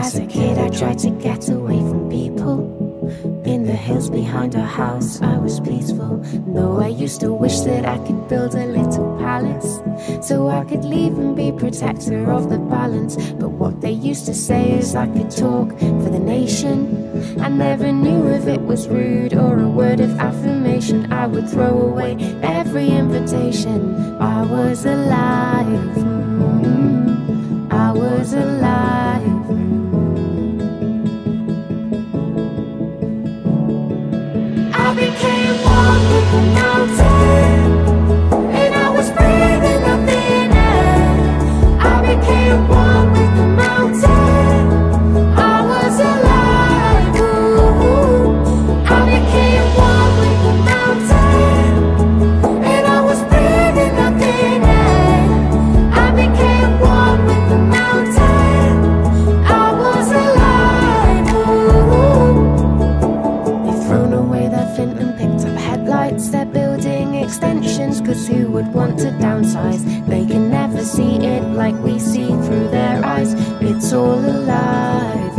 I tried to get away from people. In the hills behind our house, I was peaceful. No, I used to wish that I could build a little palace so I could leave and be protector of the balance. But what they used to say is I could talk for the nation. I never knew if it was rude or a word of affirmation. I would throw away every invitation. I was alive. I became They can never see it like we see through their eyes. It's all alive.